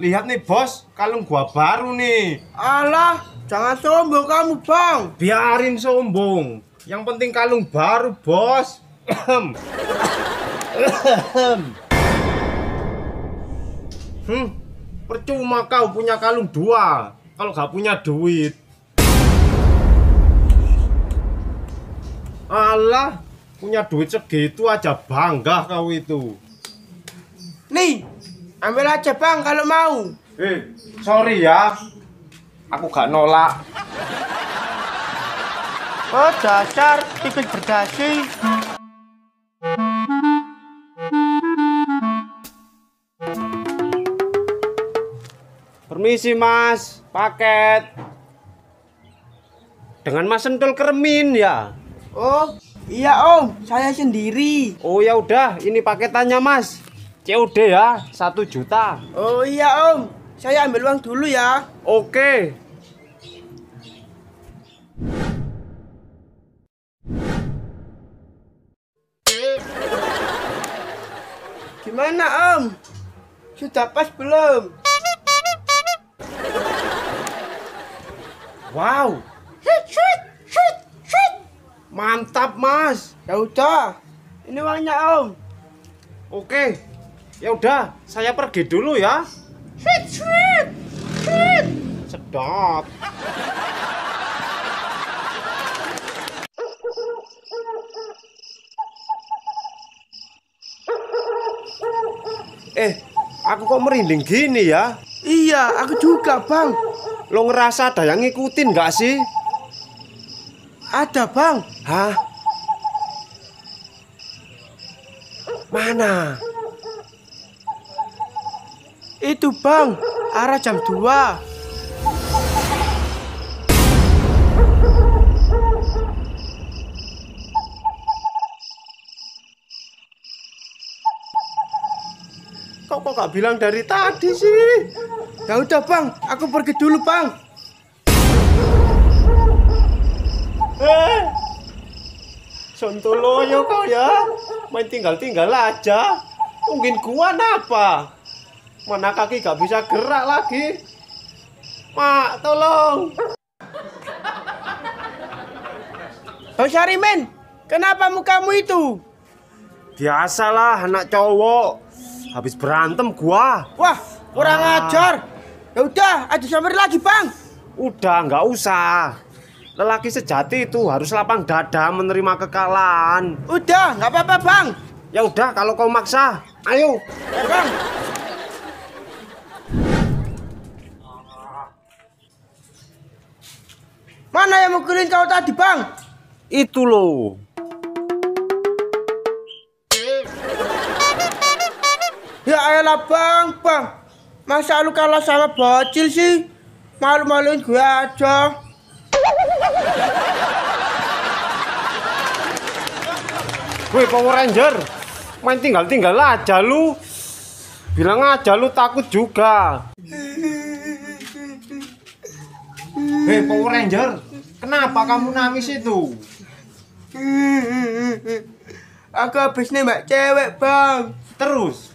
Lihat nih bos, kalung gua baru nih. Alah, jangan sombong kamu, Bang. Biarin sombong. Yang penting kalung baru, bos. Hmm, percuma kau punya kalung dua kalau gak punya duit. Alah, punya duit segitu aja bangga kau itu. Nih, ambil aja, Bang, kalau mau. Eh, sorry ya. Aku gak nolak. Oh, dasar ikut berdasi. Permisi mas, paket. Dengan mas Sentul Kermin ya. Oh, iya Om, saya sendiri. Oh ya udah, ini paketannya mas. COD ya, satu juta. Oh iya Om, saya ambil uang dulu ya. Oke. Gimana Om? Sudah pas belum? Wow, mantap mas. Ya udah, ini uangnya Om. Oke, ya udah, saya pergi dulu ya. Sedap. Eh, aku kok merinding gini ya? Iya, aku juga Bang. Lo ngerasa ada yang ngikutin gak sih? Ada Bang. Hah? Mana? Itu Bang, arah jam 2. Kok kok gak bilang dari tadi sih? Ya udah Bang, aku pergi dulu Bang. Sontoloyo kau ya, main tinggal-tinggal aja. Mungkin gua apa? Mana kaki gak bisa gerak lagi? Mak, tolong. Bang Syarimen, kenapa mukamu itu? Biasalah anak cowok. Habis berantem gua. Wah, kurang Ah. ajar. Ya udah, adu samir lagi Bang. Udah nggak usah. Lelaki sejati itu harus lapang dada menerima kekalahan. Udah, nggak apa-apa Bang. Ya udah kalau kau maksa, ayo. Ya Bang. Mana yang mukulin kau tadi Bang? Itu loh. Ya elah Bang, Bang. Masa lu kalah sama bocil sih? Malu-maluin gue aja. Woi Power Ranger, main tinggal-tinggal aja lu. Bilang aja lu takut juga. Hei Power Ranger, kenapa kamu nangis itu? Aku habis nembak cewek Bang. Terus,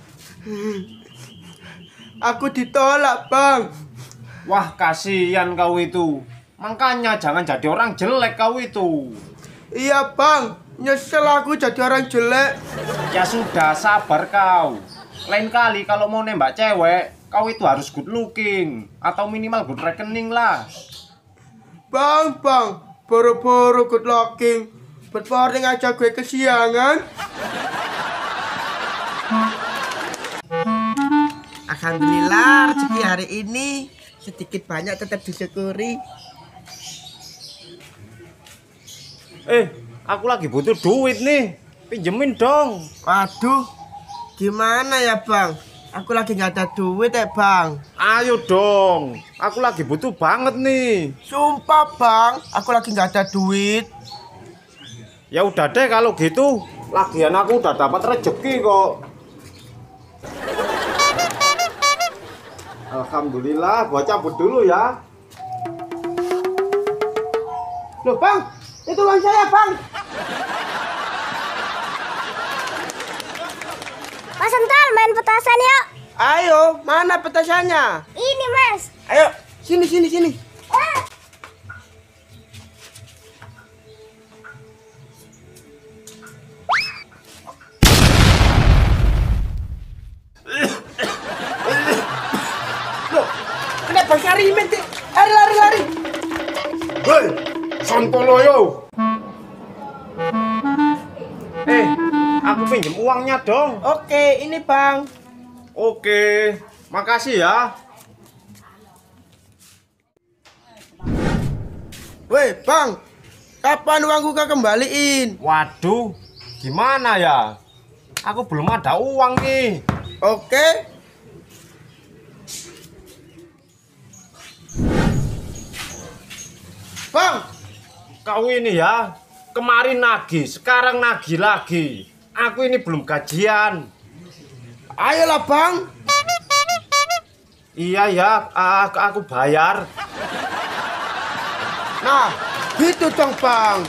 Aku ditolak Bang. wah kasihan kau itu. Makanya jangan jadi orang jelek kau itu. Iya Bang, nyesel aku jadi orang jelek. Ya sudah, sabar kau. Lain kali kalau mau nembak cewek, kau itu harus good looking atau minimal good reckoning lah. Bang, Bang, boro-boro good looking. Berparing aja gue kesiangan. Alhamdulillah rezeki hari ini sedikit banyak tetap disyukuri. Eh, aku lagi butuh duit nih. Pinjemin dong. Waduh, gimana ya bang? Aku lagi nggak ada duit ya bang. Ayo dong. Aku lagi butuh banget nih. Sumpah bang, aku lagi nggak ada duit. Ya udah deh kalau gitu. Lagian aku udah dapat rezeki kok. Alhamdulillah, gua cabut dulu ya. Loh bang, itu uang saya bang. Mas Sental main petasan yuk. Ayo, mana petasannya? Ini mas. Ayo, sini, sini, sini. Ah. Loh, kenapa cari menti? Lari, lari, lari. Hei, Sontoloyo. Eh, aku pinjam uangnya dong. Oke, ini bang. Oke, makasih ya. Weh, bang. Kapan uangku kau kembaliin? Waduh, gimana ya? Aku belum ada uang nih. Oke. Bang, Kau ini ya, kemarin nagih, sekarang nagih lagi. Aku ini belum gajian. ayolah bang. Iya ya, aku, aku bayar. Nah, gitu dong bang.